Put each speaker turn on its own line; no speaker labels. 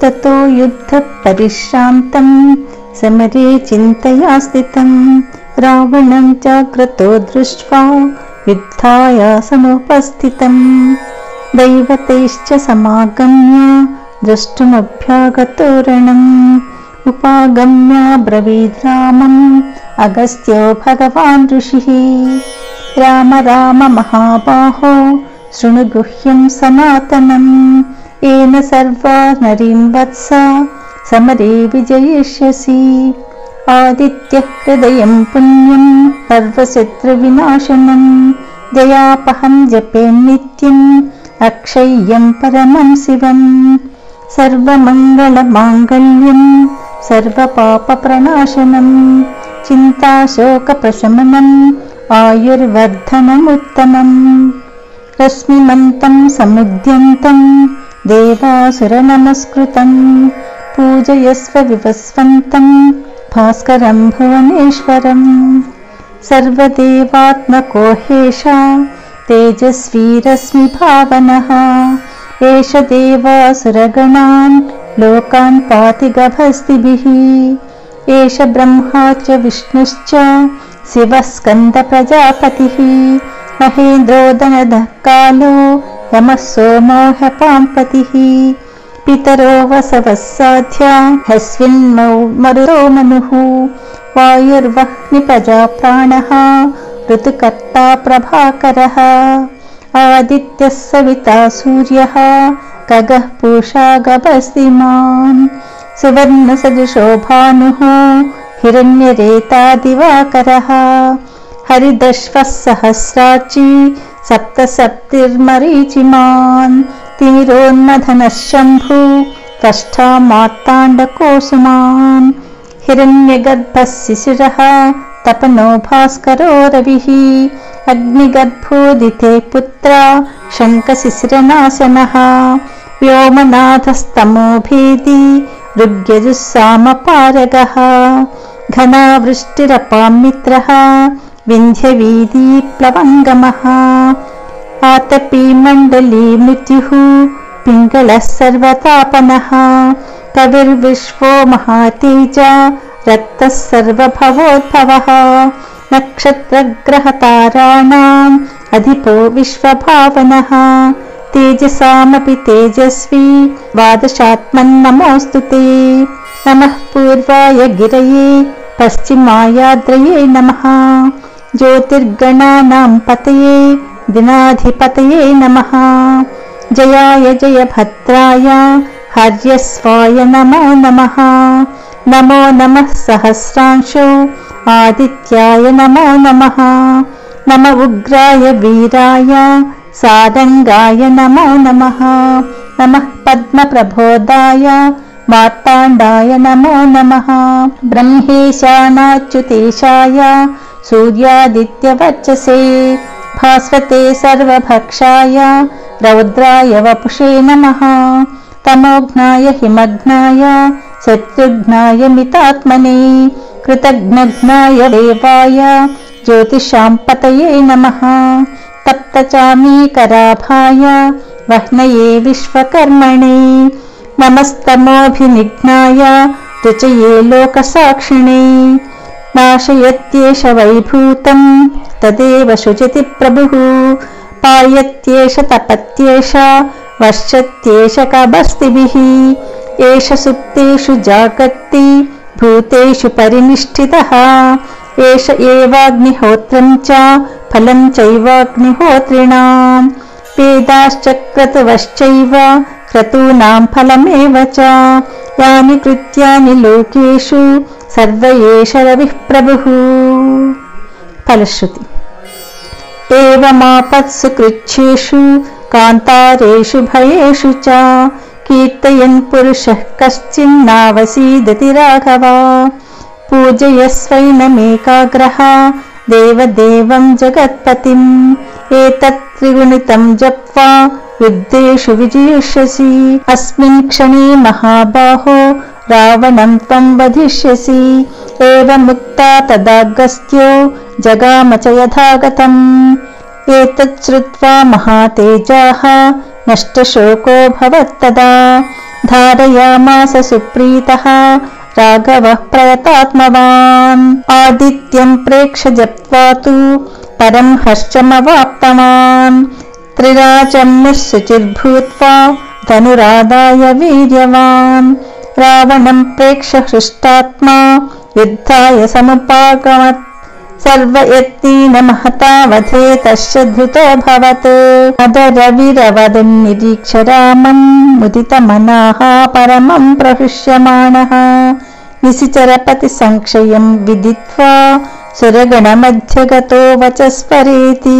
ततो युद्धपरिश्रान्तम् समरे चिन्तया स्थितम् रावणं जाग्रतो दृष्ट्वा युद्धाय समुपस्थितम्। दैवतैश्च समागम्य द्रष्टुमभ्यागतोरणम् उपागम्य ब्रवीद्रामम् अगस्त्यो भगवान् ऋषिः। राम राम महाबाहो शृणुगुह्यं सनातनम् येन सर्वा नरीन् वत्स समरे विजयिष्यसि। आदित्यः हृदयं पुण्यं सर्वशत्रुविनाशनम् जयापहं जपे नित्यम् अक्षय्यं परमं शिवम्। सर्वमङ्गलमाङ्गल्यम् सर्वपापप्रणाशनम् चिन्ताशोकप्रशमनम् आयुर्वर्धनमुत्तमम्। रश्मिमन्तं समुद्यन्तम् देवासुरनमस्कृतम् पूजयस्व विवस्वन्तम् भास्करम् भुवनेश्वरम्। सर्वदेवात्मकोहेशा तेजस्वी रश्मिभावनः एष देवासुरगणान् लोकान् पाति गभस्तिभिः एष ब्रह्मा च विष्णुश्च शिवः स्कन्दप्रजापतिः महेन्द्रोदनदः कालो यमः सोमो ह्यपाम्पतिः पितरो वसवः साध्या मरुतो मनुः। वायुर्वह्निप्रजा प्राणः ऋतुकर्ता प्रभाकरः। आदित्यः सविता सूर्यः खगः पूषा गभस्तिमान्। भानुः हिरण्यरेता दिवाकरः। हरिदश्वः सहस्राची सप्तसप्तिर्मरीचिमान्। तिमिरोन्मथनः शम्भु कष्ठा मार्ताण्डकोसुमान् हिरण्यगर्भः शिशिरः तपनो भास्करो रविः। अग्निगर्भोदिते पुत्रा शङ्खशिशिरनाशनः। व्योमनाथस्तमो भेदी ऋग्यजुस्सामपारगः। घनावृष्टिरपामित्रः विन्ध्यवीदीप्लवङ्गमः आतपी मण्डली मृत्युः पिङ्गलः सर्वतापनः। कविर्विश्वो महातेज रक्तः सर्वभवोद्भवः। नक्षत्रग्रहताराणाम् अधिपो विश्वभावनः। तेजसामपि तेजस्वी द्वादशात्मन्नमोऽस्तु ते। नमः पूर्वाय गिरये पश्चिमायाद्रये नमः। ज्योतिर्गणानां पतये दिनाधिपतये नमः। जयाय जयभद्राय हर्यस्वाय नमो नमः। नमो नमः सहस्रांशो आदित्याय नमो नमः। नम उग्राय वीराय सारङ्गाय नमो नमः। नमः पद्मप्रबोधाय मार्ताण्डाय नमो नमः। ब्रह्मेशानाच्युतेशाय सूर्यादित्यवर्चसे भास्वते सर्वभक्षाय रौद्राय वपुषे नमः। तमोघ्नाय हिमघ्नाय शत्रुघ्नाय मितात्मने कृतघ्नघ्नाय देवाय ज्योतिषाम्पतये नमः। तप्तचामीकराभाय वह्नये विश्वकर्मणे नमस्तमोऽभिनिघ्नाय रुचये लोकसाक्षिणे नाशयत्येष वैभूतम् तदेव शुचिति प्रभुः। पायत्येष तपत्येष वर्षत्येष कबस्तिभिः एष सुप्तेषु जागर्ति भूतेषु परिनिष्ठितः। एष एवाग्निहोत्रम् च फलम् वेदाश्च क्रतुवश्चैव क्रतूनाम् फलमेव च। यानि कृत्यानि लोकेषु सर्व एष रविः प्रभुः फलश्रुति। एवमापत्सु कृच्छ्येषु कान्तारेषु भयेषु च कीर्तयन् पुरुषः कश्चिन्नावसीदति राघवा। पूजयस्वैनमेकाग्रः देवदेवं जगत्पतिम्। एतत् त्रिगुणितं जप्त्वा युद्धेषु विजयिष्यसि अस्मिन् क्षणे महाबाहो रावणं त्वं वधिष्यसि एवमुक्ता तदागस्त्यो जगाम च यथागतम्। एतत् श्रुत्वा महातेजाः नष्टशोको भवत्तदा धारयामास सुप्रीतः राघवः प्रयतात्मवान्। आदित्यम् प्रेक्ष जप्त्वा तु परम् हर्षमवाप्तवान्। त्रिराचम्यः शुचिर्भूत्वा धनुरादाय वीर्यवान् रावणम् प्रेक्ष हृष्टात्मा युद्धाय समुपागमत्। सर्वयत्नेन महतावधे तस्य धृतोऽभवत् अदरविरवदन्निरीक्ष रामम् मुदितमनाः परमम् प्रहृष्यमाणः निशिचरपति संक्षयम् विदित्वा सुरगणमध्यगतो वचस्परेति